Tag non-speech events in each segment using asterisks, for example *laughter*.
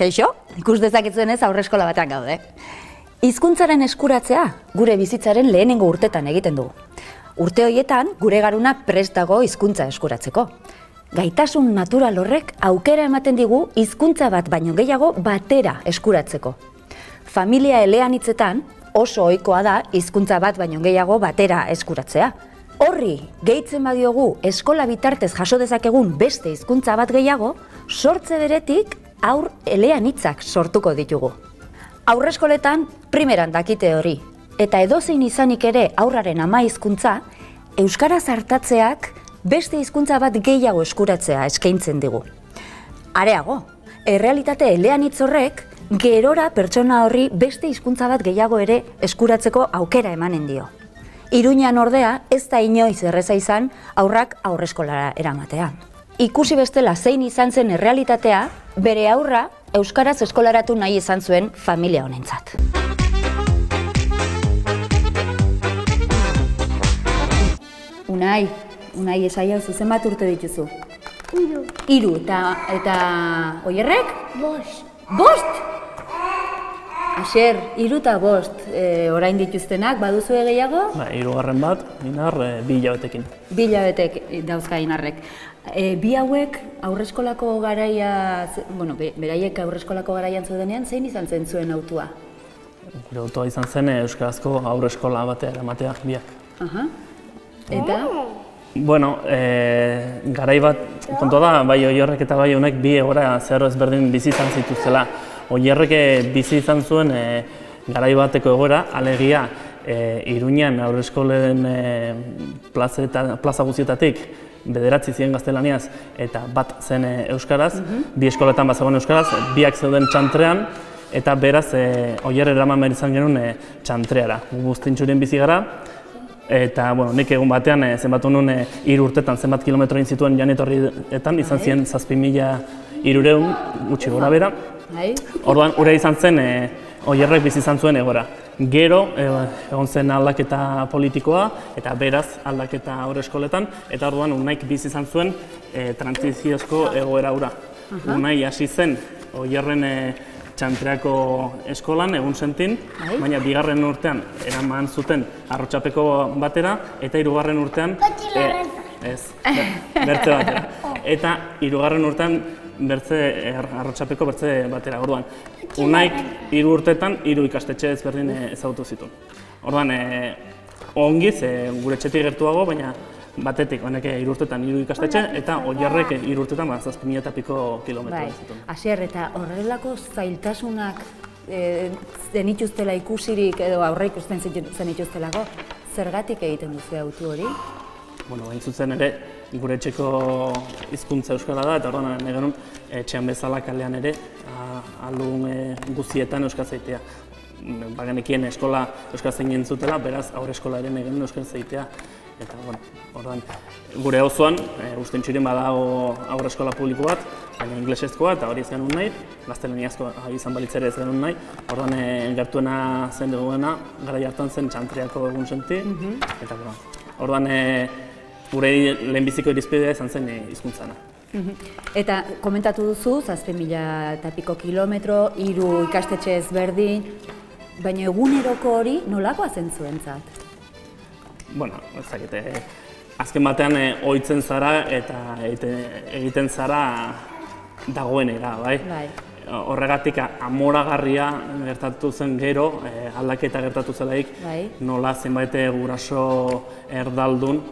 Keixo, ikus dezaketzen ez aurreskola batean gaude. Hizkuntzaren eskuratzea gure bizitzaren lehenengo urtetan egiten dugu. Urte horietan gure garuna prest dago hizkuntza eskuratzeko. Gaitasun natural horrek aukera ematen digu hizkuntza bat baino gehiago batera eskuratzeko. Familia elean hitzetan oso ohikoa da hizkuntza bat baino gehiago batera eskuratzea. Horri, gehitzen badiogu eskola bitartez jaso dezakegun beste hizkuntza bat gehiago, sortze beretik aur elean hitzak sortuko ditugu. Aurreskoletan primeran dakite hori, eta edozein izanik ere aurraren ama hizkuntza, euskaraz hartatzeak beste hizkuntza bat gehiago eskuratzea eskaintzen digu. Areago, errealitate elean horrek gerora pertsona horri beste hizkuntza bat gehiago ere eskuratzeko aukera emanen dio. Iruñan ordea ez da inoiz erreza izan aurrak aurreskolara eramatea. Ikusi bestela zein izan zen errealitatea, bere aurra euskaraz eskolaratu nahi izan zuen familia honentzat. Unai, Unai esaia zuzen bat urte dituzu. Iru. Hiru eta eta oierrek? Bost. Bost! Aser, hiru eta bost e, orain dituztenak, baduzu gehiago? Ba, hirugarren bat, inar, e, bi hilabetekin. Bi hilabetek dauzka inarrek. E, bi hauek aurreskolako garaia, bueno, be- beraiek aurreskolako garaian zeudenean, zein izan zen zuen autua? Gure autoa izan zen Euskarazko aurreskola batea eramatea biak. Aha. Eta? Bueno, e, garai bat, kontua da, bai oierrek eta bai honek bi egora zeharo ezberdin bizi izan zituztela. Oierrek e, bizi izan zuen e, garai bateko egora, alegia e, Iruñan aurreskolen e, plazeta, plaza guztietatik bederatzi ziren gaztelaniaz eta bat zen e, euskaraz, bi eskoletan bazegoen euskaraz, biak zeuden txantrean, eta beraz e, oier eraman behar izan genuen e, txantreara. Gu Guztintxurien bizi gara, Eta, bueno, nik egun batean e, zenbatu nuen e, hiru urtetan zenbat kilometro egin zituen janetorrietan, izan ziren zazpi mila irureun, gutxi gora bera. Bai? Orduan, ura izan zen, e, oierrek bizi izan zuen egora. Gero, e, egon zen aldaketa politikoa, eta beraz aldaketa aurre eskoletan, eta orduan unaik bizi izan zuen e, transiziozko egoera ura. Unai hasi zen, oierren e, txantreako eskolan, egun sentin, Bai. baina bigarren urtean eraman zuten arrotxapeko batera, eta hirugarren urtean... Kotilarren. ez, ber- bertze batera. *laughs* Eta hirugarren urtean bertze er, arrotxapeko bertze batera. Orduan, unaik hiru urtetan hiru ikastetxe ezberdin eh, ezagutu zituen. Orduan, e, ongi, ze gure etxetik gertuago, baina batetik, honek hiru urtetan hiru ikastetxe, eta oiarrek hiru urtetan ba, zazpi mila eta piko kilometro Bai, zituen. Asier, eta horrelako zailtasunak e, zenituztela ikusirik edo aurre ikusten zenituztelako, zergatik egiten duzu autu hori? Bueno, hain zuzen ere, gure etxeko hizkuntza euskara da, eta orduan nahi genuen etxean bezala kalean ere, a- aldun e, guztietan euskara zaitea. Bagenekien eskola euskara zein zutela, beraz aurre eskola ere nahi genuen euskara zaitea. Eta, bueno, orduan, gure osoan, e, usten txiren badago aurre eskola publiko bat, baina inglesezkoa, eta hori ez genuen nahi, gaztelaniazko izan balitzere ez genuen nahi. Orduan, e, gertuena zen duguena, gara hartan zen txantriako egun senti, eta, bueno, orduan, e, gure lehenbiziko irizpidea izan zen e, hizkuntzana. Eta komentatu duzu, zazpi mila eta piko kilometro, hiru ikastetxe ezberdin, baina eguneroko hori nolakoa zen zuentzat? Bueno, ez dakit, e, azken batean e, ohitzen zara eta egiten, egiten zara dagoenera, bai? Bai. Horregatik amoragarria gertatu zen gero, e, aldaketa gertatu zelaik, Bai. nola zenbait guraso erdaldun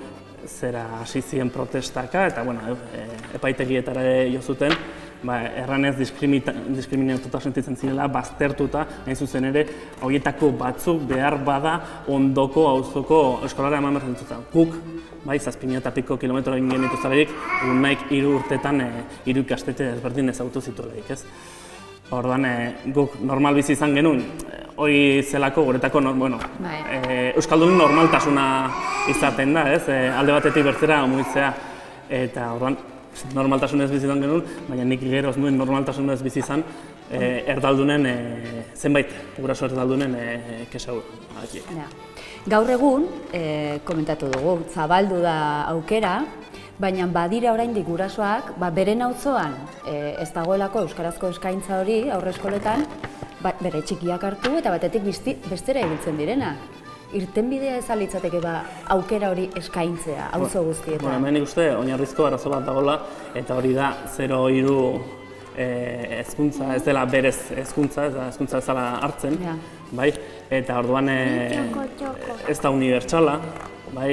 zera hasi ziren protestaka eta bueno, e, epaitegietara jo zuten, ba, erranez diskriminatuta sentitzen zirela, baztertuta, hain zuzen ere, horietako batzuk behar bada ondoko auzoko eskolara eman behar zuten. Guk, bai, zazpina eta piko kilometro egin genituzalarik, unaik hiru urtetan e, hiru ikastete ezberdin ezagutu zituelarik, ez? Orduan, e, guk normal bizi izan genuen, e, hori zelako guretako, nor, bueno, Bai. e, Euskaldunen normaltasuna izaten da, ez? E, alde batetik bertzera mugitzea. Eta orduan, normaltasunez bizi izan genuen, baina nik gero ez nuen normaltasunez bizi izan, e, erdaldunen, e, zenbait guraso erdaldunen e, kesau. Ja. Gaur egun, e, komentatu dugu, zabaldu da aukera, Baina badira oraindik gurasoak, ba, beren auzoan e, ez dagoelako euskarazko eskaintza hori aurreskoletan, ba, bere txikiak hartu eta batetik bizti, bestera ibiltzen direna. Irtenbidea ez alitzateke ba, aukera hori eskaintzea, auzo guztietan. Bueno, hemen uste oinarrizko arazo bat dagoela eta hori da 0 hiru eh, hezkuntza ez dela berez hezkuntza, ez da hezkuntza ez dela hartzen, Ja. bai? Eta orduan eh, ez da unibertsala, bai?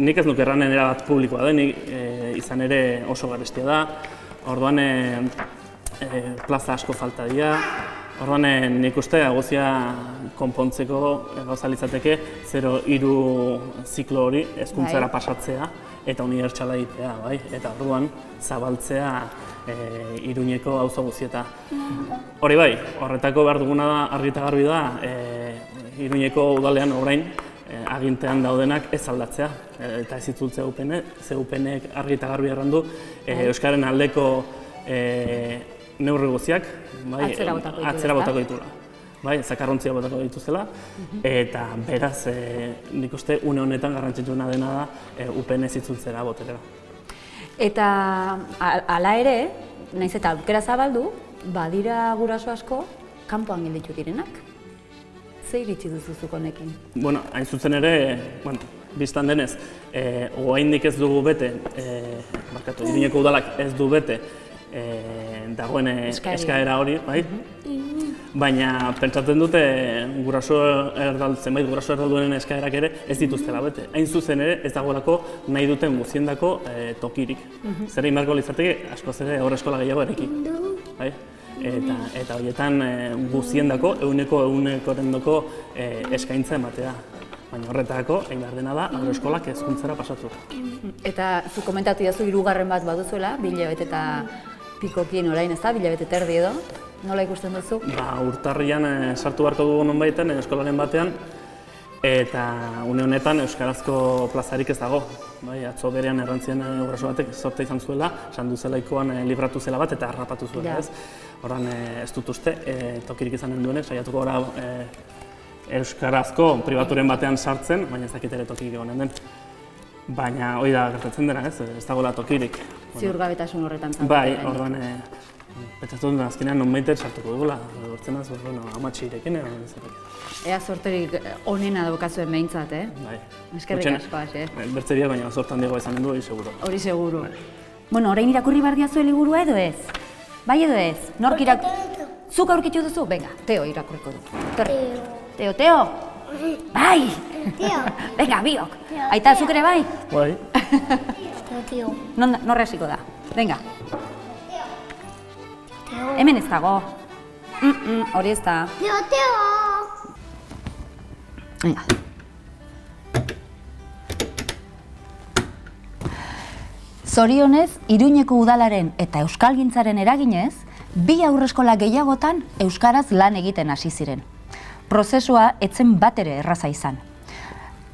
Nik ez nuke erranen erabat publikoa denik, eh, izan ere oso garestia da. Orduan eh, plaza asko falta dira. Orduan eh, nik uste guzia konpontzeko gauza litzateke 0 hiru ziklo hori hezkuntzara Bai. pasatzea eta unibertsala egitea, bai? Eta orduan zabaltzea e, Iruñeko auzo guztieta. Hori bai, horretako behar duguna da argi garbi da e, Iruñeko udalean orain e, agintean daudenak ez aldatzea e, eta ez itzultzea upene, ze upenek argi eta garbi errandu e, Euskaren aldeko e, neurri guztiak bai, Atzera botako dituela, atzera botako dituela. Bai, zakarrontzia botako dituzela, eta beraz, e, nik uste une honetan garrantzitsuena dena da e, UPN ez itzultzera boterera. Eta hala ere, naiz eta aukera zabaldu, badira guraso asko kanpoan gelditu direnak. Ze iritsi duzu zuk honekin? Bueno, hain zuzen ere, bueno, biztan denez, e, oraindik ez dugu bete, e, barkatu, Iruñeko udalak ez du bete e, dagoen Eskaera. hori, bai? Baina pentsatzen dute guraso erdal, zenbait guraso erdalduen eskaerak ere ez dituztela bete. Hain zuzen ere ez dagoelako nahi duten guztiendako e, tokirik. Zer egin beharko litzateke askoz ere aurre eskola gehiago ereki. Bai? Eta, eta horietan e, guztiendako, euneko eunekorendoko e, eskaintza ematea. Baina horretarako, egin behar dena da, aurre eskolak hezkuntzara pasatu. Eta zu komentatu jazu hirugarren bat baduzuela, bilabete eta pikokin orain ez da, bilabete terdi edo. Nola ikusten duzu? Ba, urtarrian eh, sartu beharko dugu nonbaiten eskolaren batean, eta une honetan euskarazko plazarik ez dago. Bai, atzo berean errantzien eh, guraso batek sorte izan zuela, sandu zelaikoan eh, libratu zela bat eta harrapatu zuela, Ja. ez? Horran ez dut uste, eh, tokirik izanen duenek, saiatuko gara eh, euskarazko pribaturen batean sartzen, baina ez dakit ere tokirik egonen den. Baina hori da gertatzen dena, ez? Ez dagoela tokirik. Ziurgabetasun horretan zaudete Bai, orduan, pentsatu dut azkenean nonbaiten sartuko dugula, gortzen az, bueno, amatxe irekin, edo zerrik. Ea sorterik eh, onena daukazuen behintzat, eh? Bai. Eskerrik asko, Ase. Eh, Bertze biak, baina zortan diego izanen du, hori seguro. Hori seguru. Bueno, orain irakurri behar diazu liburua edo ez? Bai edo ez? Nork irak... Zuk aurkitu duzu? Venga, Teo irakurriko du. Torri. Teo, Teo! *laughs* Bai! Teo. *laughs* Venga, biok! Teo, Aita, Teo. zuk ere bai? Bai, Teo, tio. Non, norra hasiko da? Venga, Teo. Hemen ez dago. Mm -mm, hori ez da. Teo, teo. Venga. Zorionez, Iruñeko udalaren eta euskalgintzaren eraginez, bi aurreskola gehiagotan euskaraz lan egiten hasi ziren. Prozesua etzen batere erraza izan.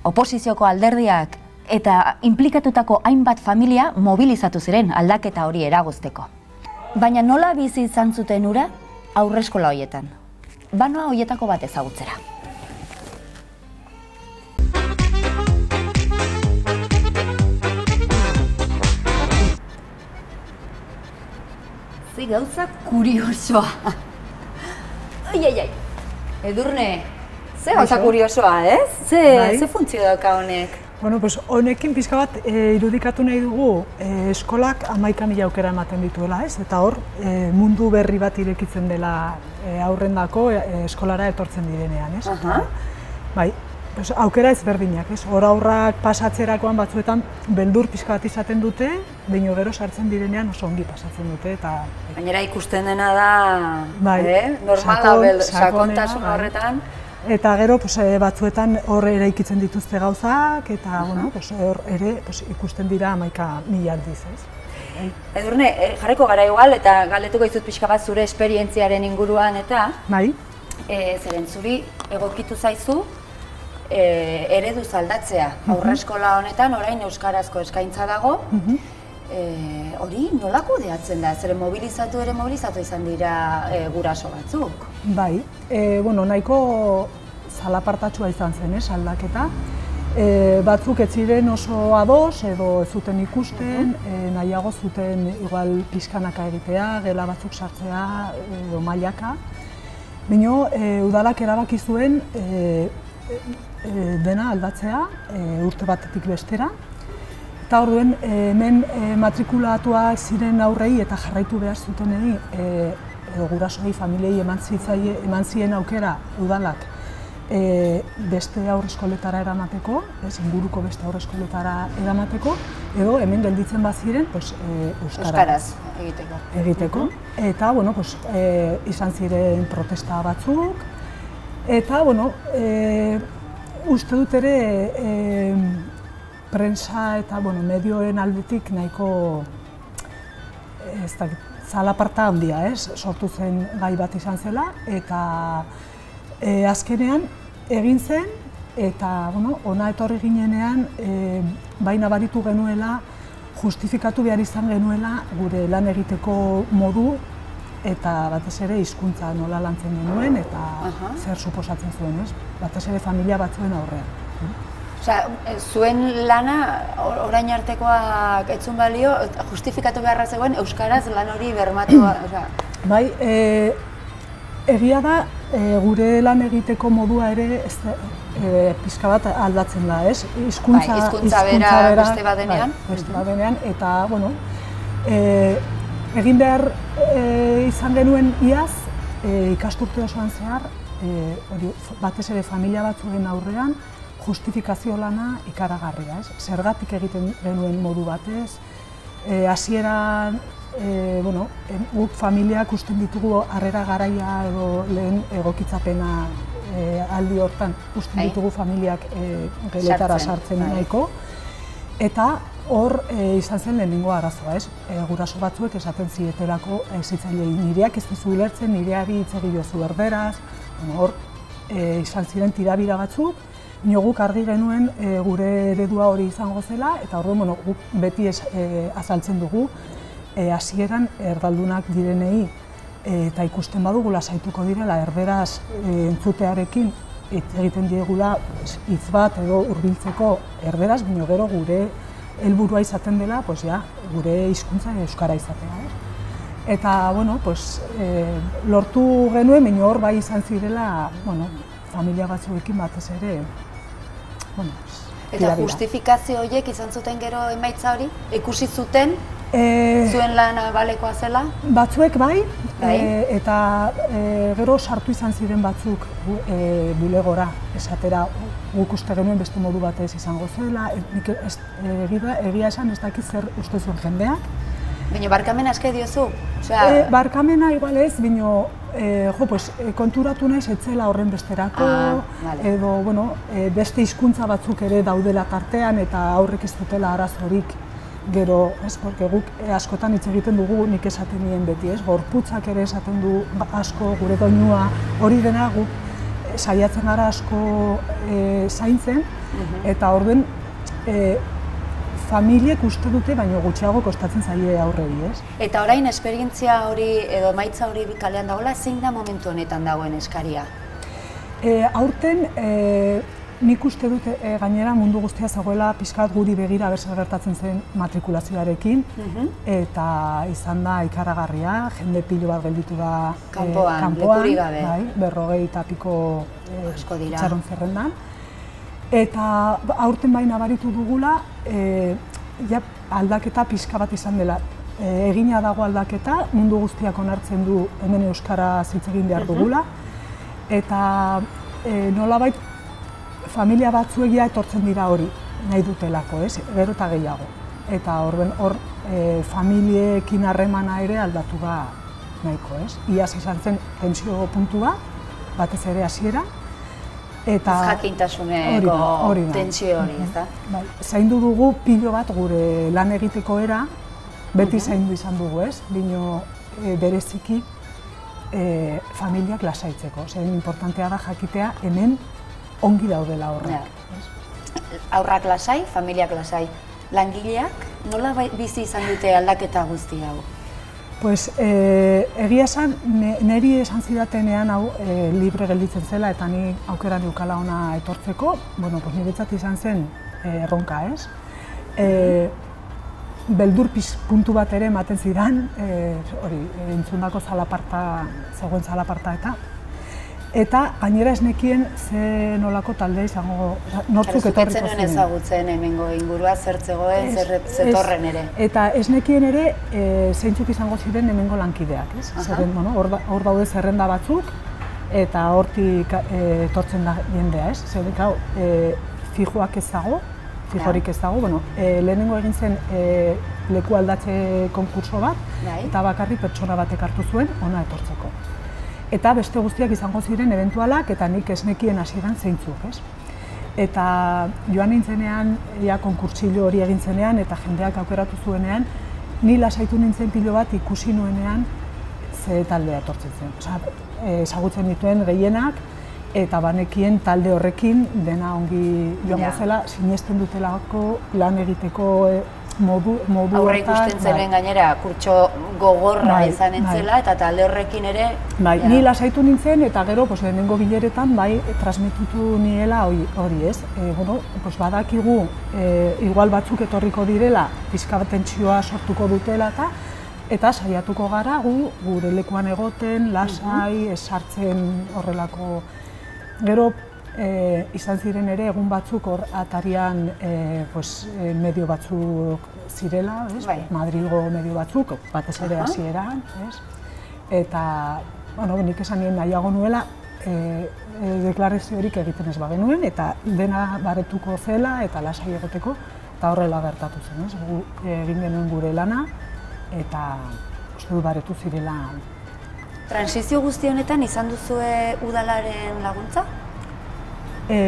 Oposizioko alderdiak eta inplikatutako hainbat familia mobilizatu ziren aldaketa hori eragozteko. Baina nola bizi izan zuten ura aurreskola hoietan? Banoa hoietako bat ezagutzera. Ze gauza kuriosoa. Ai, ai, ai. Edurne, ze gauza kuriosoa, ez? Ze, Bai. ze funtzio dauka honek? Bueno, pues honekin pixka bat e, irudikatu nahi dugu e, eskolak amaika mila aukera ematen dituela, ez? Eta hor, e, mundu berri bat irekitzen dela e, aurrendako e, eskolara etortzen direnean, ez? Aha. Bai, pues, aukera ezberdinak, ez? Hor aurrak pasatzerakoan batzuetan beldur pixka bat izaten dute, baino gero sartzen direnean oso ongi pasatzen dute, eta Gainera ikusten dena da, Bai, eh? normala, sakon- bel, sakontasun bai. Eta gero pues, eh, batzuetan hor eraikitzen dituzte gauzak, eta bueno, pues, hor ere pues, ikusten dira amaika mila aldiz, ez? Edurne, eh, jarriko gara igual, eta galdetuko izut pixka bat zure esperientziaren inguruan, eta Bai, e, zeren zuri egokitu zaizu e, eredu zaldatzea. Aurreskola honetan orain euskarazko eskaintza dago. E, hori nola kudeatzen da? Zeren mobilizatu ere mobilizatu izan dira e, guraso batzuk. bai. E, bueno, nahiko zalapartatsua izan zen, ez, aldaketa. E, batzuk ez ziren oso ados edo ez zuten ikusten, e, nahiago zuten igual pixkanaka egitea, gela batzuk sartzea edo mailaka. Bino, e, udalak erabaki zuen e, e, dena aldatzea e, urte batetik bestera. Eta orduen hemen e, matrikulatuak ziren aurrei eta jarraitu behar zutenei e, edo gurasoei familiei eman, zitzaie, eman zien aukera udalak e, beste aurreskoletara eramateko, ez, inguruko beste aurreskoletara eramateko, edo hemen gelditzen baziren, pues, e, euskara. Euskaraz egiteko. egiteko. Eta, bueno, pues, e, izan ziren protesta batzuk, eta, bueno, e, uste dut ere, e, prensa eta, bueno, medioen aldetik nahiko, ez da, zalaparta handia, ez, sortu zen gai bat izan zela, eta e, azkenean egin zen, eta, bueno, ona etorri ginenean, e, baina baritu genuela, justifikatu behar izan genuela gure lan egiteko modu eta batez ere hizkuntza nola lantzen genuen eta Aha. zer suposatzen zuen, ez? Batez ere familia batzuen aurrean. Osea, e, zuen lana or- orain artekoak etzun balio, justifikatu beharra zegoen euskaraz lan hori bermatua, osea, *clears throat* Bai, e, egia da e, gure lan egiteko modua ere ez da, e, pixka bat aldatzen da, ez? Hizkuntza, Bai, hizkuntza bera beste bat denean. Bai, beste bat denean, eta, bueno, e, egin behar e, izan genuen iaz, e, ikasturte osoan zehar, e, hori, batez ere familia batzuen aurrean, justifikazio lana ikaragarria, ez? Zergatik egiten genuen modu batez, e, hasieran e, bueno, guk familiak usten ditugu harrera garaia edo lehen egokitzapena e, aldi hortan usten Bai. ditugu familiak e, geletara Sartzen, sartzen bai. nahiko. Eta hor e, izan zen lehenengo arazoa, ez? E, guraso batzuek esaten zietelako e, zitzailei nireak ez duzu ulertzen, nireari hitz egin jozu erderaz, bueno, hor e, izan ziren tirabira batzuk, Nio guk argi genuen e, gure eredua hori izango zela, eta orduan bueno, guk beti ez, e, azaltzen dugu, e, hasieran erdaldunak direnei eta ikusten badugu lasaituko direla erderaz entzutearekin hitz egiten diegula hitz bat edo hurbiltzeko erderaz, baina gero gure helburua izaten dela, pues ja, gure hizkuntza euskara izatea. Eh? Eta, bueno, pues, e, lortu genuen, baina hor bai izan zirela, bueno, familia batzuekin batez ere, bueno, eta justifikazio horiek izan zuten gero emaitza hori, ikusi zuten? E, zuen lana balekoa zela, Batzuek bai, Bai. e, eta e, gero sartu izan ziren batzuk e, bulegora, esatera guk uste genuen beste modu batez izango zela, nik egia esan ez dakit zer uste zuen jendeak. Baina barkamena eske diozu, osea, E, barkamena igual ez, bino, e, jo, pues, e, konturatu naiz etzela horren besterako, Ah, vale. edo bueno, e, beste hizkuntza batzuk ere daudela tartean eta aurrek ez dutela arazorik gero, ez, porque guk e, askotan hitz egiten dugu nik esaten nien beti, ez, gorputzak ere esaten du ba- asko gure doinua, hori dena guk saiatzen gara asko e, zaintzen, eta orduen e, familiek uste dute, baino gutxiago kostatzen zaie aurrei, ez? eta orain esperientzia hori edo emaitza hori kalean dagoela, zein da momentu honetan dagoen eskaria? E, aurten, e, nik uste dut e, gainera mundu guztia zegoela pixkat guri begira berzer gertatzen zen matrikulazioarekin, eta izan da ikaragarria, jende pilo bat gelditu da e, Kanpoan, kanpoan, lekurik gabe. bai, berrogei eta piko e, dira. itxaron zerrendan. Eta ba, aurten bai nabaritu dugula, e, ja, aldaketa pixka bat izan dela. E, egina dago aldaketa, mundu guztiak onartzen du hemen euskara hitz egin behar dugula. Eta e, nolabait familia batzuegia etortzen dira hori nahi dutelako, ez? Gero eta gehiago. Eta horren hor e, familiekin harremana ere aldatu da nahiko, ez? Iaz izan zen tensio puntua, batez ere hasiera. Eta Jakintasuneko tentsio hori, ez da? Bai, zaindu dugu pilo bat gure lan egiteko era, beti zaindu izan dugu, ez? Bino e, bereziki e, familiak lasaitzeko. Zer importantea da jakitea hemen ongi daudela horrek. ez? Aurrak lasai, familiak lasai. Langileak nola bai- bizi izan dute aldaketa guzti hau? Pues, e, egia esan, ne, neri esan zidatenean hau e, libre gelditzen zela eta ni aukera neukala ona etortzeko, bueno, pues, niretzat izan zen e, erronka, ez? E, beldur puntu bat ere ematen zidan, e, hori, entzundako zalaparta, zegoen zalaparta eta eta gainera ez nekien ze nolako talde izango, nortzuk etorriko ziren. ezagutzen hemengo ingurua zer zegoen, zer zetorren ere. Eta ez nekien ere e, zeintzuk izango ziren hemengo lankideak, ez? Zeren, bueno, hor, da- hor daude zerrenda batzuk eta hortik e, etortzen da jendea, ez? Zeren, gau, e, fijoak ez dago, fijorik ez dago, bueno, e, lehenengo egin zen e, leku aldatze konkurso bat, Bai. eta bakarrik pertsona batek hartu zuen ona etortzeko. Eta beste guztiak izango ziren eventualak eta nik ez nekien hasieran zeintzuk, ez? Eta joan nintzenean, ja konkurtsillo hori egin zenean eta jendeak aukeratu zuenean, ni lasaitu nintzen pilo bat ikusi nuenean ze taldea etortzen zen. Osea, eh, ezagutzen dituen gehienak eta banekien talde horrekin dena ongi joango Ja. zela, sinesten dutelako lan egiteko eh, modu, modu Aurre ikusten bai. zenen gainera kurtso gogorra Bai, izan bai. entzela eta talde horrekin ere Bai, ni lasaitu nintzen eta gero pues, lehenengo bileretan bai transmititu niela hori, hori ez. E, bueno, pues, badakigu e, igual batzuk etorriko direla pizka tentsioa sortuko dutela eta eta saiatuko gara gu gure lekuan egoten, lasai, ez sartzen horrelako Gero e, izan ziren ere egun batzuk hor atarian e, pues, e, medio batzuk zirela, ez? Bai. Madrilgo medio batzuk, batez ere hasieran, ez? Eta, bueno, nik esan nien nahiago nuela, e, e, deklaraziorik egiten ez bagenuen, eta dena baretuko zela eta lasai egoteko, eta horrela gertatu zen, ez? Gu egin genuen gure lana, eta uste dut baretu zirela Transizio guzti honetan izan duzue udalaren laguntza? E,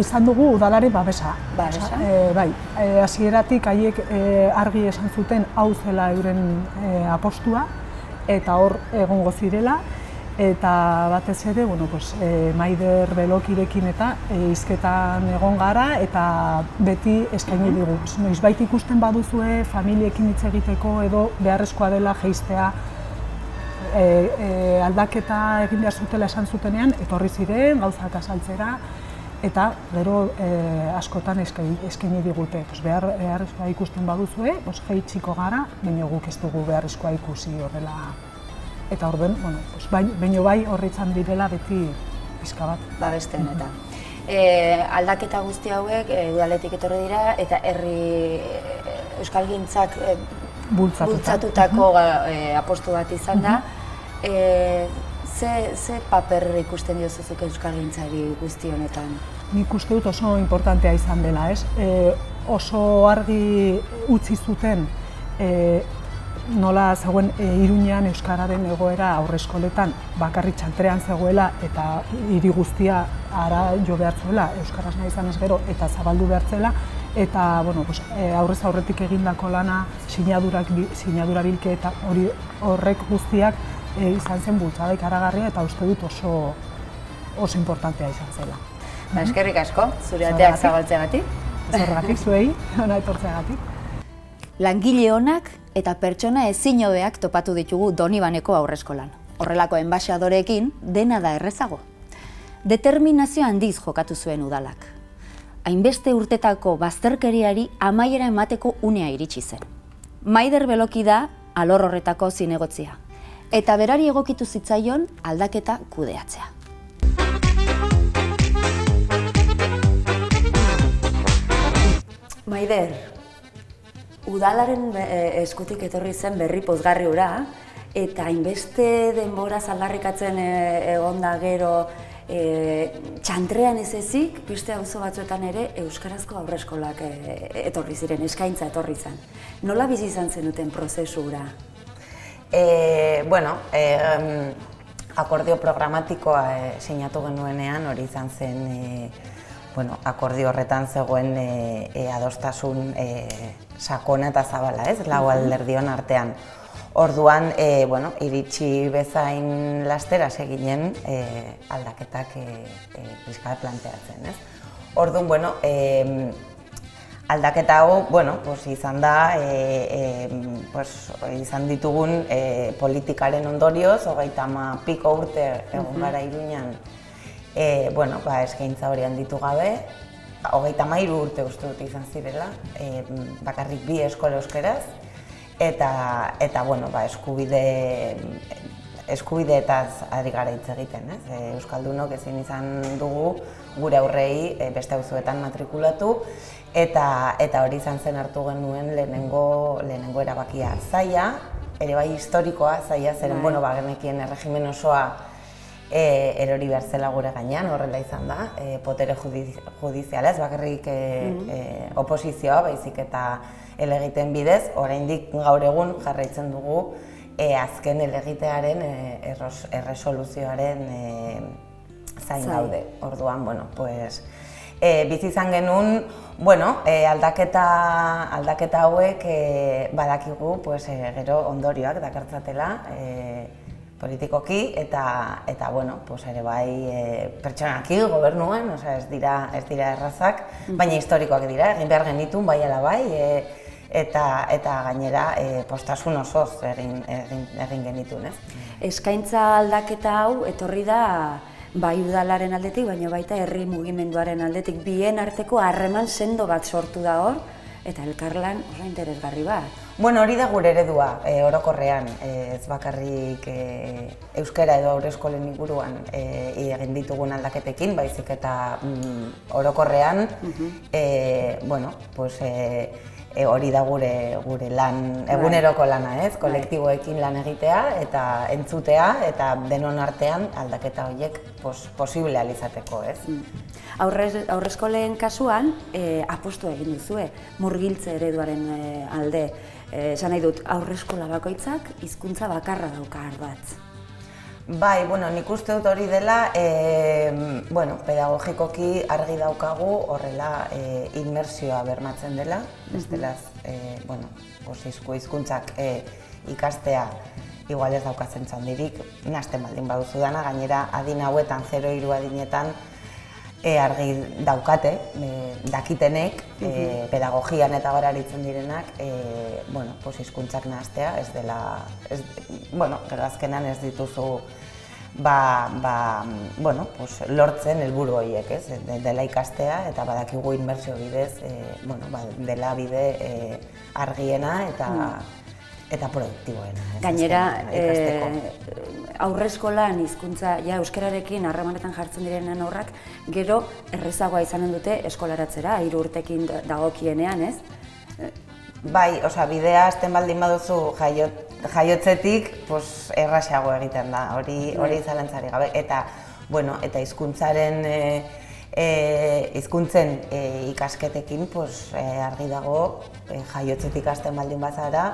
izan dugu udalaren babesa. Babesa. E, bai, e, haiek e, argi esan zuten hau zela euren e, apostua eta hor egongo zirela eta batez ere, bueno, pues, e, Maider Belokirekin eta e, hizketan egon gara eta beti eskaini digu. Noizbait ikusten baduzue familiekin hitz egiteko edo beharrezkoa dela jeistea e, e, aldaketa egin behar zutela esan zutenean, etorri ziren, gauzak azaltzera, eta gero e, askotan eskaini, digute. Pues behar, beharrezkoa ikusten baduzue, pues, jeitsiko gara, baina guk ez dugu beharrezkoa ikusi horrela. Eta orden, bueno, pues, baino, baino bai horritzan direla beti pizka bat. babesten eta. E, aldaketa guzti hauek e, udaletik etorri dira eta herri euskalgintzak e, Bultzatuta. bultzatutako e, apostu bat izan da. E, ze, ze paper ikusten diozuzuk euskalgintzari guzti honetan? Nik uste dut oso importantea izan dela, ez? E, oso argi utzi zuten e, nola zegoen e, Iruñean euskararen egoera aurreskoletan bakarrik txantrean zegoela eta hiri guztia ara jo behar zuela euskaraz nahi izan ez gero eta zabaldu behar zela eta bueno, pues, e, aurrez aurretik egindako lana sinadurak sinadura bilke eta hori horrek guztiak e, izan zen bultzada ikaragarria eta uste dut oso oso importantea izan zela. Ba, eskerrik asko, zure ateak zabaltzeagatik. Zergatik zuei, ona etortzeagatik. Langile onak eta pertsona ezin hobeak topatu ditugu Donibaneko aurreskolan. Horrelako enbaxadoreekin dena da errezago. Determinazio handiz jokatu zuen udalak. Hainbeste urtetako bazterkeriari amaiera emateko unea iritsi zen. Maider beloki da alor horretako zinegotzia. Eta berari egokitu zitzaion aldaketa kudeatzea. Maider, udalaren eh, eskutik etorri zen berri pozgarri hura, eta hainbeste denbora aldarrikatzen eh, egon da gero eh, txantrean ez ezik, beste auzo batzuetan ere Euskarazko aurreskolak etorri ziren, eskaintza etorri zen. Nola bizi izan zenuten prozesu hura? E, bueno, e, akordio programatikoa e, sinatu genuenean, hori izan zen, e, bueno, akordio horretan zegoen e, e, adostasun e, sakona eta zabala, ez, lau alderdion artean. Orduan, e, bueno, iritsi bezain lastera seginen e, aldaketak e, e, planteatzen, ez? Orduan, bueno, e, aldaketa hau, bueno, pues izan da, e, e, pues, izan ditugun e, politikaren ondorioz, hogeita ama piko urte egon gara iruñan, e, bueno, ba, eskaintza hori handitu gabe, hogeita mairu urte uste dut izan zirela, e, bakarrik bi eskola euskeraz, eta, eta bueno, ba, eskubide eskubideetaz ari gara hitz egiten, ez? E, Euskaldunok ezin izan dugu gure aurrei e, beste auzoetan matrikulatu eta eta hori izan zen hartu genuen lehenengo lehenengo erabakia zaia, ere bai historikoa zaia zeren bai. bueno, ba genekien erregimen osoa e, erori behar zela gure gainean, horrela izan da, e, potere judiziala, ez bakarrik e, mm e, oposizioa, baizik eta elegiten bidez, oraindik gaur egun jarraitzen dugu e, azken elegitearen e, erresoluzioaren e, zain daude. Orduan, bueno, pues, e, bizi izan genuen, bueno, e, aldaketa, aldaketa hauek e, badakigu pues, e, gero ondorioak dakartzatela e, politikoki eta eta bueno, pues ere bai e, pertsonaki gobernuan, osea ez dira ez dira errazak, baina historikoak dira, egin behar genitun bai ala bai, e, eta eta gainera e, postasun osoz egin egin, egin genitun, ez? Eskaintza aldaketa hau etorri da bai udalaren aldetik, baina baita herri mugimenduaren aldetik. Bien arteko harreman sendo bat sortu da hor, eta elkarlan oso interesgarri bat. Bueno, hori da gure eredua, e, orokorrean, e, ez bakarrik e, euskara edo aurre eskolen inguruan e, egin ditugun aldaketekin, baizik eta mm, orokorrean, e, bueno, pues, e, e, hori da gure gure lan bai. eguneroko lana, ez? Bai. Kolektiboekin lan egitea eta entzutea eta denon artean aldaketa horiek pos, posible alizateko, ez? Mm. Aurrezkoleen kasuan e, apostu egin duzue, murgiltze ereduaren e, alde. E, esan nahi dut, aurreskola bakoitzak hizkuntza bakarra dauka ardatz. Bai, bueno, nik uste dut hori dela, e, bueno, pedagogikoki argi daukagu horrela e, inmersioa bermatzen dela, bestelaz, e, bueno, osizko hizkuntzak e, ikastea igual ez daukatzen txandirik, nazten baldin baduzu dana, gainera adin hauetan, 0 adinetan, e, argi daukate, e, dakitenek, e, pedagogian eta gara direnak, e, bueno, pues, izkuntzak nahaztea, ez dela, ez, bueno, gero azkenan ez dituzu ba, ba, bueno, pues, lortzen helburu horiek, ez, dela ikastea eta badakigu inmersio bidez, e, bueno, ba, dela bide e, argiena eta mm eta produktiboena. Gainera, e, aurreskolan hizkuntza ja euskararekin harremanetan jartzen direnen horrak, gero errezagoa izanen dute eskolaratzera, hiru urtekin dagokienean, ez? Bai, osea, bidea azten baldin baduzu jaiot, jaiotzetik, pues, erraxago egiten da, hori hori bai. zalantzari gabe. Eta, bueno, eta hizkuntzaren e, e, hizkuntzen e, ikasketekin pues, e, argi dago e, jaiotzetik hasten baldin bazara,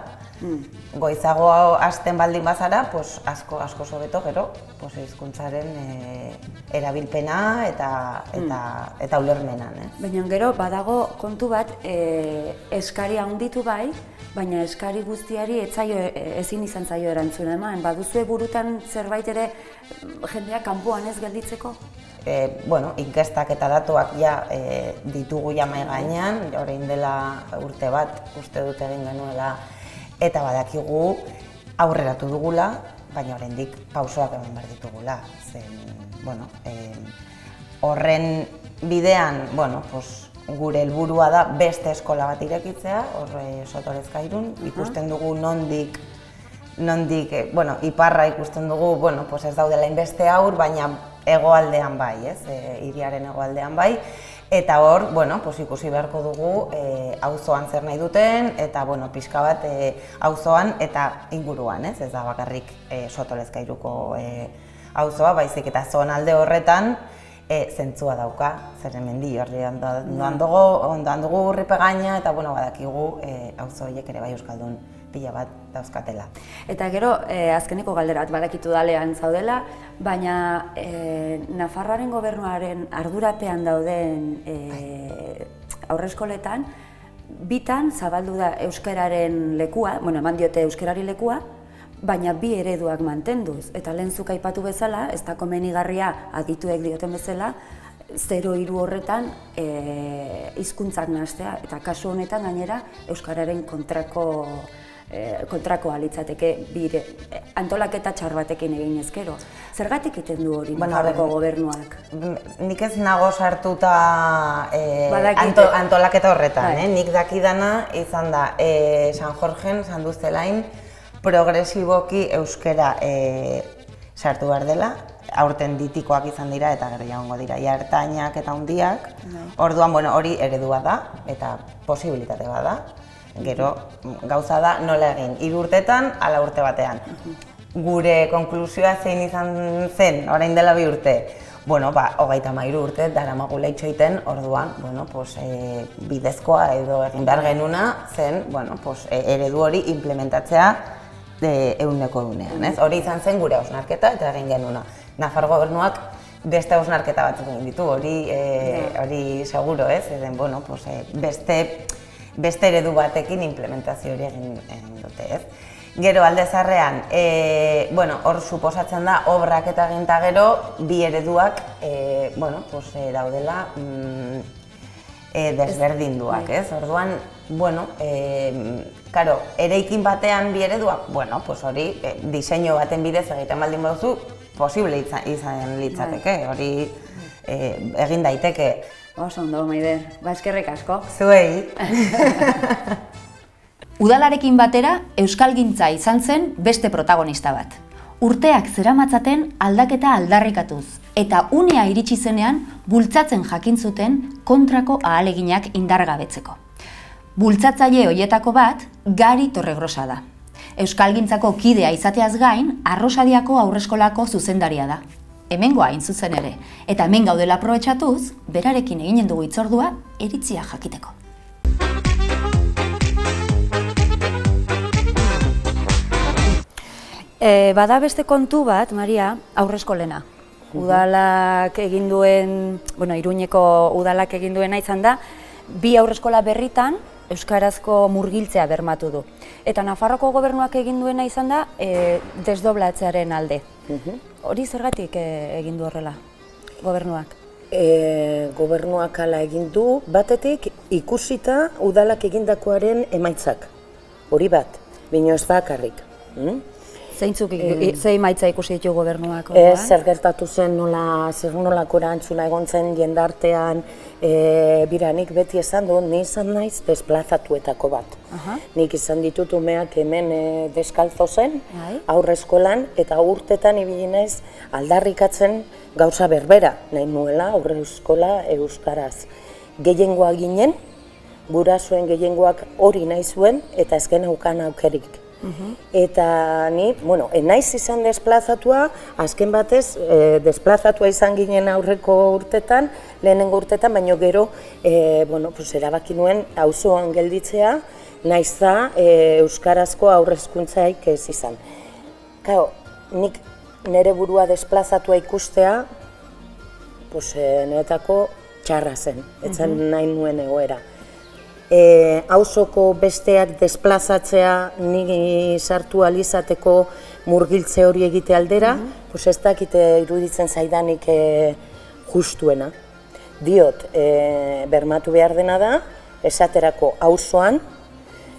mm. goizago hasten baldin bazara, pues, asko asko sobeto gero pues, hizkuntzaren e, erabilpena eta eta mm. eta ulermena, eh? Baina gero badago kontu bat e, eskari handitu bai, baina eskari guztiari etzaio e, ezin izan zaio erantzuna eman. Baduzue burutan zerbait ere jendeak kanpoan ez gelditzeko? E, bueno, inkestak eta datuak ja e, ditugu ja mai gainean, orain dela urte bat uste dut egin genuela eta badakigu aurreratu dugula, baina oraindik pausoak eman behar ditugula. Zen, bueno, e, horren bidean, bueno, pues, gure helburua da beste eskola bat irekitzea, horre sotorezka irun, ikusten dugu nondik nondik, eh, bueno, iparra ikusten dugu, bueno, pues ez daudela inbeste aur, baina egoaldean bai, ez, e, iriaren egoaldean bai, eta hor, bueno, pues ikusi beharko dugu e, auzoan zer nahi duten, eta, bueno, pixka bat e, auzoan eta inguruan, ez, ez da bakarrik e, sotolezkairuko e, auzoa, baizik eta zoan alde horretan, e, zentzua dauka, zer hemen di, horri ondoan dugu, ondoan dugu urripe gaina, eta, bueno, badakigu e, auzo horiek ere bai euskaldun pila bat dauzkatela. Eta gero, e, azkeneko galderat badakitu dalean zaudela, baina e, Nafarroaren gobernuaren ardurapean dauden e, aurreskoletan, bitan zabaldu da euskararen lekua, bueno, eman diote euskarari lekua, baina bi ereduak mantenduz. Eta lehen aipatu bezala, ez da komenigarria adituek dioten bezala, zero hiru horretan e, hizkuntzak nahastea eta kasu honetan gainera euskararen kontrako e, kontrakoa litzateke bire e, antolaketa txar batekin egin ezkero. Zergatik egiten du hori Bueno, Nafarroko gobernuak? Nik ez nago sartuta eh, Badakit. anto, antolaketa horretan, Bai. eh? nik dakidana izan da eh, San Jorgen, San Duztelain, progresiboki euskera eh, sartu behar dela, aurten ditikoak izan dira eta gero jagongo dira jartainak eta hundiak. Orduan, bueno, hori eredua da eta posibilitate bat da. Gero gauza da nola egin, hiru urtetan ala urte batean. Gure konklusioa zein izan zen, orain dela bi urte. Bueno, ba, hogeita mairu urte daramagula itxoiten, orduan, bueno, pues, e, bidezkoa edo egin behar genuna zen, bueno, pues, e, eredu hori implementatzea e, euneko eunean, ez? Hori izan zen gure hausnarketa eta egin genuna. Nafar gobernuak beste hausnarketa batzuk egin ditu, hori, e, hori seguro, ez? Eden, bueno, pues, e, beste, beste eredu batekin implementazio hori egin, egin dute, ez? Gero alde zarrean, e, bueno, hor suposatzen da obrak eta ginta gero bi ereduak e, bueno, pues, e, daudela mm, e, desberdinduak, ez? Orduan, bueno, e, karo, eraikin batean bi ereduak, bueno, pues hori e, diseinu baten bidez egiten baldin baduzu, posible izan, izan litzateke, hori e, egin daiteke. Oso ondo, Maider. Ba, eskerrik asko. Zuei, *laughs* Udalarekin batera, Euskalgintza izan zen beste protagonista bat. Urteak zeramatzaten aldaketa aldarrikatuz, eta unea iritsi zenean bultzatzen jakin zuten kontrako ahaleginak indargabetzeko. Bultzatzaile hoietako bat, Gari Torregrosa da. Euskalgintzako kidea izateaz gain, Arrosadiako aurreskolako zuzendaria da. Hemengoa hain zuzen ere, eta hemen gaudela aprobetxatuz, berarekin eginen dugu itzordua eritzia jakiteko. E, bada beste kontu bat, Maria, aurreskolena. Udalak egin duen, bueno, Iruñeko udalak egin duena izan da, bi aurreskola berritan euskarazko murgiltzea bermatu du. Eta Nafarroko gobernuak egin duena izan da, e, desdoblatzearen alde. Hori zergatik e, egin du horrela gobernuak? E, gobernuak hala egin du, batetik ikusita udalak egindakoaren emaitzak. Hori bat, bino ez bakarrik. Mm? Zeintzuk, e, zein maitza ikusi ditu gobernuak? Ez, zer gertatu zen nola, zer nolako erantzuna egon zen jendartean, e, biranik beti esan du, ni izan naiz desplazatuetako bat. Aha. Nik izan ditut umeak hemen e, deskalzo zen, Bai. aurre eskolan, eta urtetan ibili naiz aldarrikatzen gauza berbera, nahi nuela aurre eskola euskaraz. Gehiengoa ginen, gurasoen gehiengoak hori nahi zuen, eta ezken aukan aukerik. Eta ni, bueno, naiz izan desplazatua, azken batez, e, desplazatua izan ginen aurreko urtetan, lehenengo urtetan, baino gero, e, bueno, pues erabaki nuen auzoan gelditzea, naiz da e, euskarazko aurrezkuntzaik ez izan. Claro, nik nire burua desplazatua ikustea, pues, e, niretako txarra zen, etzen nahi nuen egoera. E, hausoko besteak desplazatzea ni sartu alizateko murgiltze hori egite aldera, pues ez dakite iruditzen zaidanik e, justuena. Diot, e, bermatu behar dena da, esaterako auzoan,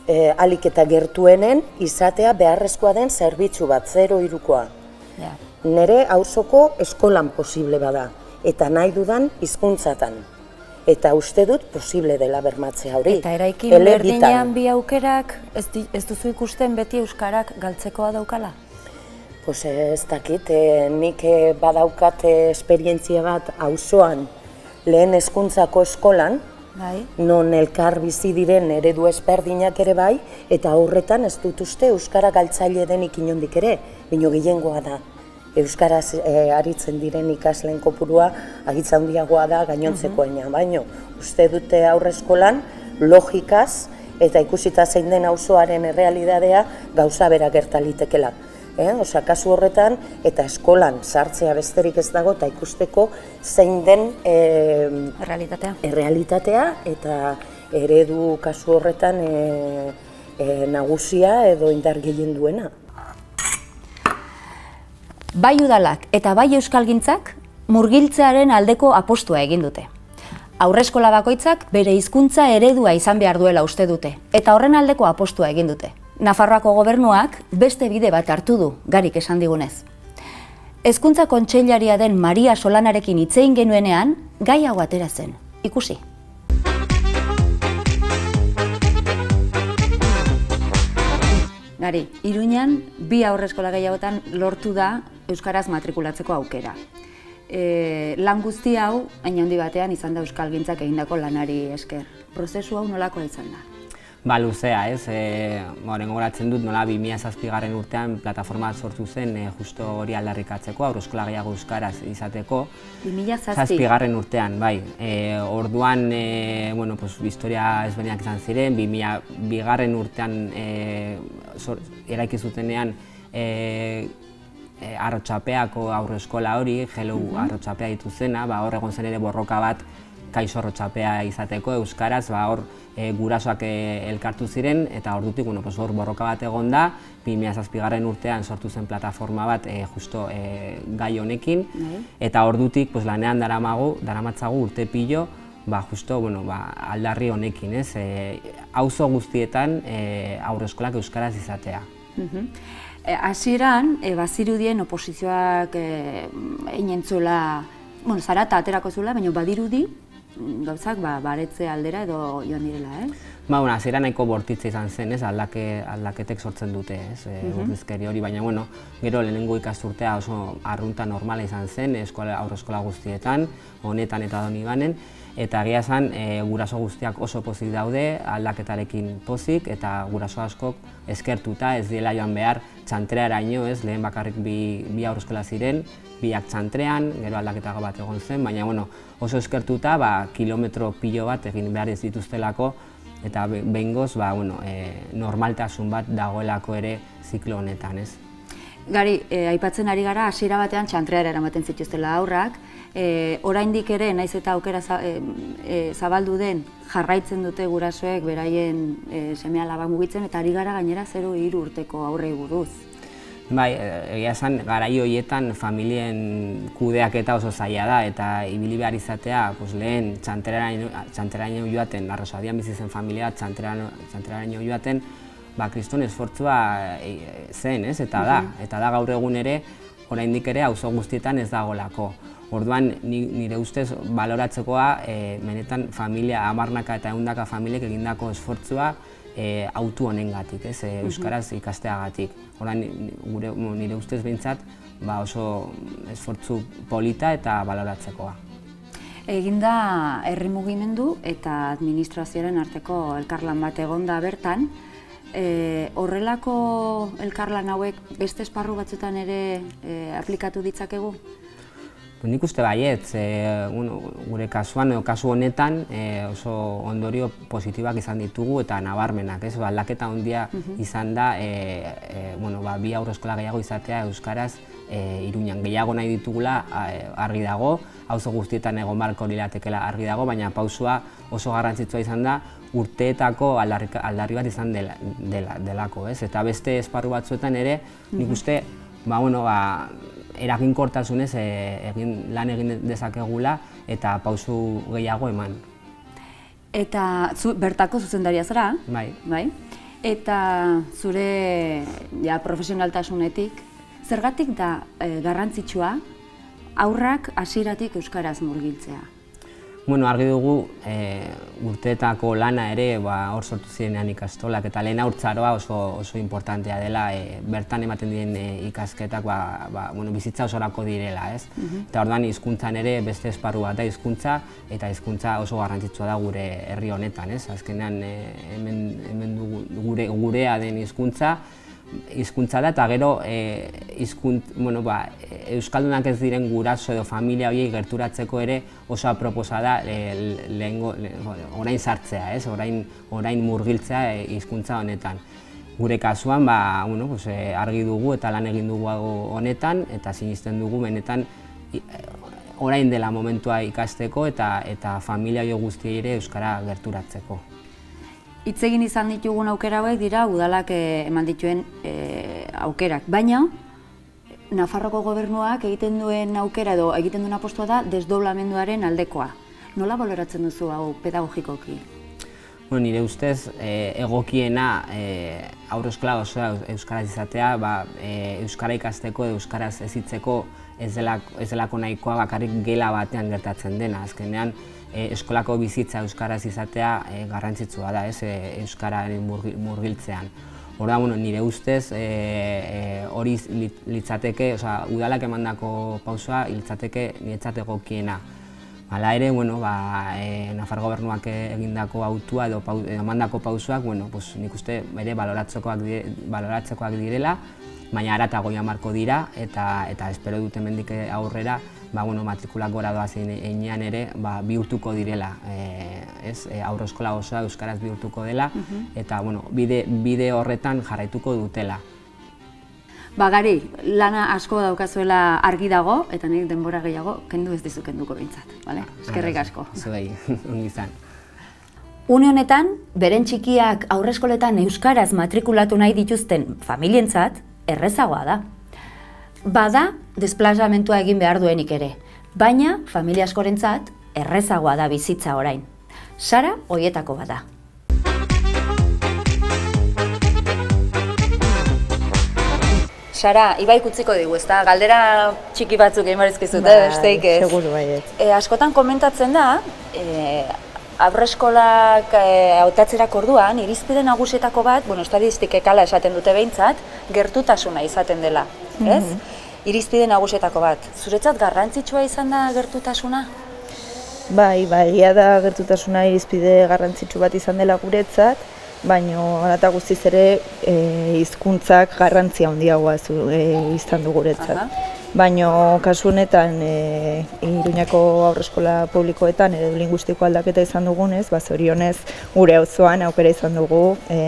e, alik eta gertuenen izatea beharrezkoa den zerbitzu bat, zero irukoa. Ja. Nere auzoko eskolan posible bada, eta nahi dudan hizkuntzatan. Eta uste dut posible dela bermatzea hori. Eta eraikin berdinean bi aukerak, ez, di- ez duzu ikusten beti euskarak galtzekoa daukala? Pues ez dakit, eh, nik eh, badaukat eh, esperientzia bat auzoan lehen hezkuntzako eskolan, Bai. non elkar bizi diren eredu ezberdinak ere bai, eta horretan ez dut uste Euskara galtzaile denik inondik ere, bino gehiengoa da. Euskaraz eh, aritzen diren ikasleen kopurua agitza handiagoa da gainontzekoena, baino uste dute aurreskolan logikaz eta ikusita zein den auzoaren errealitatea gauza bera gerta litekela. Eh? Osea, kasu horretan eta eskolan sartzea besterik ez dago eta ikusteko zein den eh, Realitatea. errealitatea eta eredu kasu horretan e, e, nagusia edo indar gehien duena. Bai udalak eta bai euskalgintzak murgiltzearen aldeko apostua egin dute. Aurreskola bakoitzak bere hizkuntza eredua izan behar duela uste dute, eta horren aldeko apostua egin dute. Nafarroako gobernuak beste bide bat hartu du, garik esan digunez. Hezkuntza kontseilaria den Maria Solanarekin hitzein genuenean, gai hau atera zen. Ikusi. Gari, Iruñan bi aurreskola gehiagotan lortu da euskaraz matrikulatzeko aukera. E, lan guzti hau, hain handi batean izan da euskalgintzak egindako lanari esker. Prozesu hau nolakoa izan da? Ba, luzea, ez, e, moren goratzen dut, nola 2000 garren urtean plataforma sortu zen e, justo hori aldarrikatzeko, aurroskola gehiago euskaraz izateko. 2000 garren urtean, bai. E, orduan, e, bueno, pues, historia ezberdinak izan ziren, 2000 garren urtean e, zor, eraiki zutenean e, e, arrotxapeako aurroeskola hori, hello mm -hmm. arrotxapea ditu zena, ba, hor egon zen ere borroka bat kaixo arrotxapea izateko euskaraz, ba, hor e, gurasoak e, elkartu ziren, eta ordutik bueno, pues, hor borroka bat egon da, 2007 garren urtean sortu zen plataforma bat e, justo e, gai honekin, bai. eta ordutik pues, lanean daramagu, daramatzagu urte pilo, ba, justo bueno, ba, aldarri honekin, ez? E, auzo guztietan e, aurrezkolak euskaraz izatea. Mm Hasieran, e, bazirudien oposizioak e, einentzuela, bueno, zarata aterako zuela, baina badirudi, gauzak ba, baretze aldera edo joan direla, eh? Ba, bueno, azera nahiko bortitza izan zen, ez, aldake, aldaketek sortzen dute, ez, e, hori, baina, bueno, gero lehenengo ikasturtea oso arrunta normala izan zen, eskola, aurreskola guztietan, honetan eta doni ganen, eta egia esan e, guraso guztiak oso pozik daude, aldaketarekin pozik, eta guraso askok eskertuta ez diela joan behar txantrearaino, ez, lehen bakarrik bi, bi aurreskola ziren, biak txantrean, gero aldaketago bat egon zen, baina bueno, oso eskertuta ba, kilometro pilo bat egin behar ez dituztelako eta behingoz ba, bueno, e, normaltasun bat dagoelako ere ziklo honetan. Ez? Gari, e, aipatzen ari gara, hasiera batean txantreara eramaten zituztela aurrak, e, oraindik ere, naiz eta aukera zabaldu den, jarraitzen dute gurasoek beraien e, semea mugitzen, eta ari gara gainera 0 hiru urteko aurrei buruz. Bai, egia esan, garai horietan familien kudeak eta oso zaila da, eta ibili behar izatea, pues, lehen txanteraraino joaten, arrosadian bizi zen familia txanteraraino joaten, ba, kriston esfortzua e, zen, ez? Eta da, eta da gaur egun ere, oraindik ere auzo guztietan ez dagolako. Orduan, nire ustez, baloratzekoa, e, menetan familia, amarnaka eta ehundaka familiek egindako esfortzua, e, autu honengatik, ez, e, euskaraz ikasteagatik. Horan gure nire ustez behintzat, ba oso esfortzu polita eta baloratzekoa. Egin da herri mugimendu eta administrazioaren arteko elkarlan bat egonda bertan. E, horrelako elkarlan hauek beste esparru batzutan ere e, aplikatu ditzakegu? Nik uste baiet, e, gure kasuan, edo kasu honetan e, oso ondorio positibak izan ditugu eta nabarmenak, ez? Ba, aldaketa ondia izan da, e, e, bueno, ba, bi aurreskola gehiago izatea Euskaraz e, iruñan. Gehiago nahi ditugula argi dago, auzo guztietan egon barko lilatekela argi dago, baina pausua oso garrantzitsua izan da urteetako aldarri, bat izan dela, dela, delako, ez? Eta beste esparru batzuetan ere, nik uste, ba, bueno, ba, eraginkortasunez e, egin, lan egin dezakegula eta pausu gehiago eman. Eta zu, bertako zuzendaria zara? Bai. bai. Eta zure ja, profesionaltasunetik, zergatik da e, garrantzitsua aurrak hasieratik euskaraz murgiltzea? Bueno, argi dugu e, urteetako lana ere ba, hor sortu zirenean ikastolak eta lehen aurtzaroa oso, oso importantea dela e, bertan ematen diren e, ikasketak ba, ba, bueno, bizitza osorako direla. Ez? Mhm. Eta orduan hizkuntzan ere beste esparru bat da hizkuntza eta hizkuntza oso garrantzitsua da gure herri honetan. Ez? Azkenean e, hemen, hemen gure, gurea den hizkuntza hizkuntza da eta gero e, bueno, ba, euskaldunak ez diren guraso edo familia horiek gerturatzeko ere oso aproposa da e, lehengo, orain sartzea, ez? Orain, orain murgiltzea e, hizkuntza honetan. Gure kasuan ba, bueno, pues, e, argi dugu eta lan egin dugu honetan eta sinisten dugu benetan e, orain dela momentua ikasteko eta eta familia hori guztia ere euskara gerturatzeko. Hitz egin izan ditugun aukera hauek dira udalak eh, eman dituen eh, aukerak, baina Nafarroko gobernuak egiten duen aukera edo egiten duen apostua da desdoblamenduaren aldekoa. Nola baloratzen duzu hau pedagogikoki? Bueno, nire ustez e, egokiena e, aurre eskola osoa euskaraz izatea, ba, e, euskara ikasteko euskaraz ezitzeko ez delako, nahikoa bakarrik gela batean gertatzen dena. Azkenean e, eskolako bizitza euskaraz izatea e, garrantzitsua da, ez e, euskararen murgiltzean. Hora, bueno, nire ustez hori litzateke, oza, udalak emandako pausoa litzateke niretzat egokiena. Hala ere, bueno, ba, e, Nafar gobernuak egindako autua edo pau, emandako pausuak, bueno, pues, nik uste bere baloratzekoak, baloratzekoak direla, baina aratago marko dira eta eta espero dute mendik aurrera ba, bueno, matrikulak gora doazen einean ere ba, bihurtuko direla. E, ez, e, aurro eskola osoa euskaraz bihurtuko dela eta bueno, bide, bide horretan jarraituko dutela. Bagari, lana asko daukazuela argi dago, eta nik denbora gehiago, kendu ez dizu kenduko bintzat, bale? Eskerrik asko. Zuei, *laughs* ongi izan. Une honetan, beren txikiak aurreskoletan euskaraz matrikulatu nahi dituzten familientzat, errezagoa da. Bada, desplazamentua egin behar duenik ere, baina familia askorentzat errezagoa da bizitza orain. Sara, hoietako bada. Sara, ibai kutziko digu, ezta? Galdera txiki batzuk egin barizkizut, bai, besteik ez? Seguru bai E, askotan komentatzen da, e, aurreskolak e, hautatzerak orduan, irizpide nagusietako bat, bueno, estadistikek ala esaten dute behintzat, gertutasuna izaten dela, ez? Mm Irizpide nagusietako bat. Zuretzat garrantzitsua izan da gertutasuna? Bai, bai, egia da gertutasuna irizpide garrantzitsu bat izan dela guretzat, baino alata guztiz ere e, hizkuntzak garrantzia handiagoa zu, e, izan du guretzat. Baino kasu honetan e, Iruñako aurreskola publikoetan eredu linguistiko aldaketa izan dugunez, ba zorionez gure auzoan aukera izan dugu e,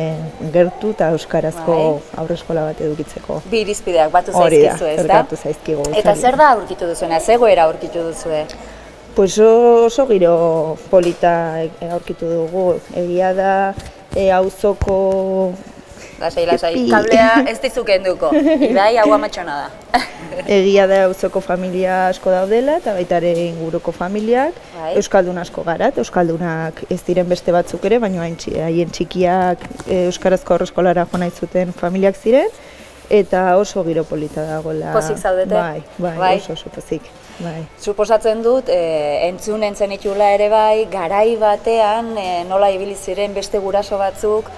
gertu eta euskarazko bai. aurreskola bat edukitzeko. Bi irizpideak batu zaizkizu, ez da? zaizkigu. Eta zer da aurkitu duzuena? Zegoera aurkitu duzue? Pues oso giro polita aurkitu dugu. Egia da, e, auzoko Lasai, lasai, kablea *laughs* ez dizuk enduko, ibai hau amatxona da. *laughs* Egia da auzoko familia asko daudela eta baita ere inguruko familiak, bai. Euskaldun asko garat, Euskaldunak ez diren beste batzuk ere, baina haien txikiak e, Euskarazko horreskolara jo nahi zuten familiak ziren, eta oso giro polita dagoela. Pozik zaudete? Bai, bai, bai. oso oso pozik. Bai. Suposatzen dut, e, entzun entzen itula ere bai, garai batean e, nola ibili ziren beste guraso batzuk,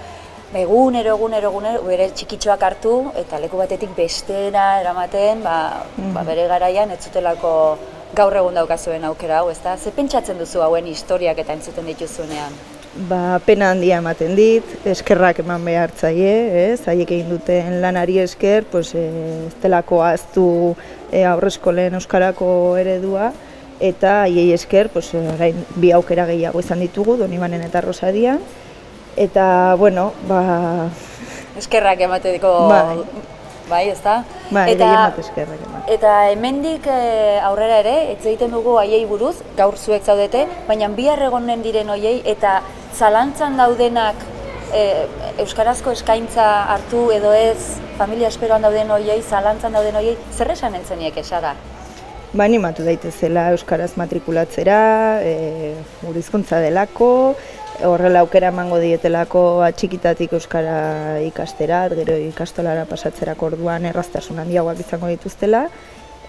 egunero, egunero, egunero, bere txikitxoak hartu eta leku batetik bestera eramaten, ba, ba mhm. bere garaian ez zutelako gaur egun daukazuen aukera hau, ezta? Ze pentsatzen duzu hauen historiak eta entzuten dituzunean? Ba, pena handia ematen dit, eskerrak eman behar zaie, ez? Haiek egin duten lanari esker, pues, e, ez delako aztu e, aurrezkolen euskarako eredua, eta haiei esker, pues, orain bi aukera gehiago izan ditugu, Donibanen eta Rosadian, eta, bueno, ba... Eskerrak emateko bai, bai ez da? Bai, eta, eskerrak Eta hemendik e, aurrera ere, ez egiten dugu haiei buruz, gaur zuek zaudete, baina bihar egonen diren hoiei eta zalantzan daudenak e, euskarazko eskaintza hartu edo ez, familia esperoan dauden hoiei, zalantzan dauden hoiei, zer esan entzeniek esara? Ba, animatu daitezela euskaraz matrikulatzera, e, gurizkuntza delako, horrela aukera emango dietelako atxikitatik euskara ikasterat, gero ikastolara pasatzerako orduan erraztasun handiagoak izango dituztela,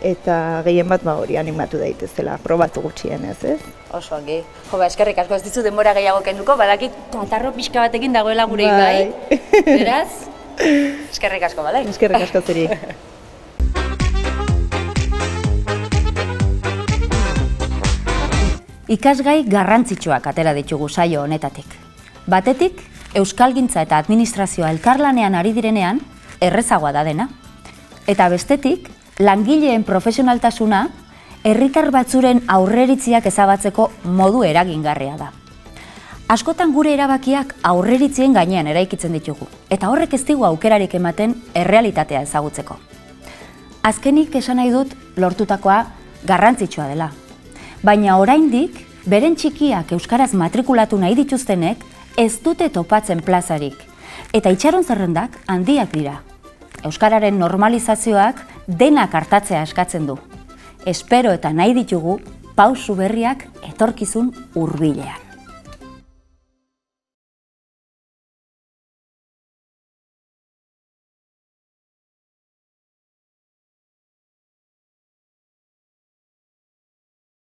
eta gehien bat ba hori animatu daitezela, probatu gutxien ez, ez? Oso ongi. Jo, ba, eskerrik asko ez dizu denbora gehiago kenduko, badakit katarro pixka batekin dagoela gure bai. bai. *laughs* Beraz, eskerrik asko, bale? Eskerrik asko zeri. *laughs* Ikasgai garrantzitsuak atera ditugu saio honetatik. Batetik, Euskalgintza eta Administrazioa elkarlanean ari direnean, errezagoa da dena. Eta bestetik, langileen profesionaltasuna herritar batzuren aurreritziak ezabatzeko modu eragingarria da. Askotan gure erabakiak aurreritzien gainean eraikitzen ditugu, eta horrek ez digu aukerarik ematen errealitatea ezagutzeko. Azkenik esan nahi dut lortutakoa garrantzitsua dela. Baina oraindik, beren txikiak euskaraz matrikulatu nahi dituztenek ez dute topatzen plazarik, eta itxaron zerrendak handiak dira. Euskararen normalizazioak denak hartatzea eskatzen du. Espero eta nahi ditugu pausu berriak etorkizun hurbilean.